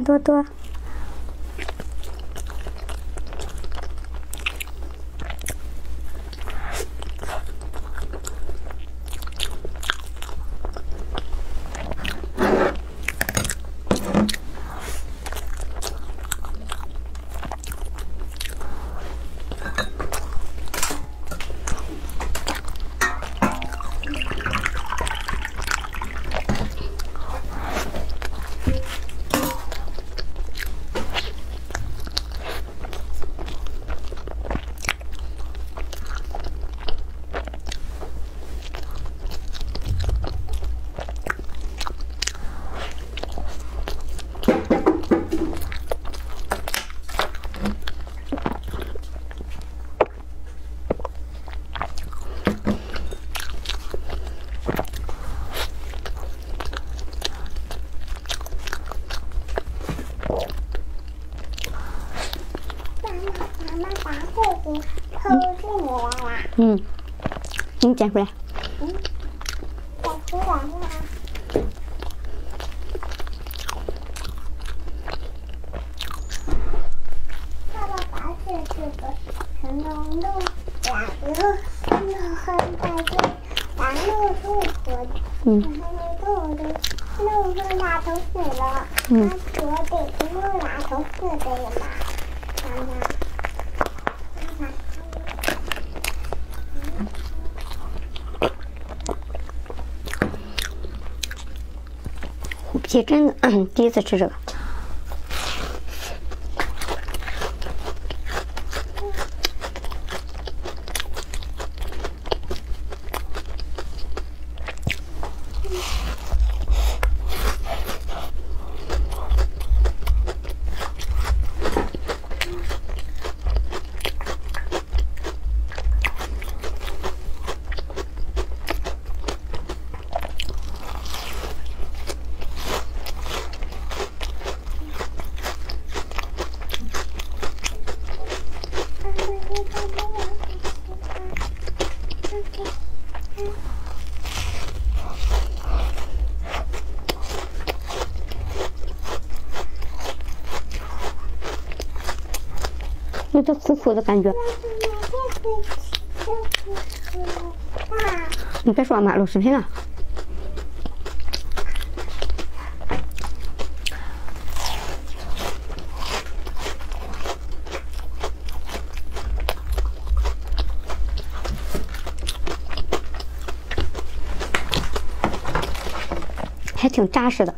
多多。妈妈把这个偷进来了，嗯，给你捡回来。再出来了。爸爸把这这个成龙路两个路横在这，把路路火，嗯然后那路的路路拉头死了，嗯那左得路拉头死的呀嘛。妈妈虎皮真的，第一次吃这个。有点苦苦的感觉。你别说妈，录视频了。还挺扎实的。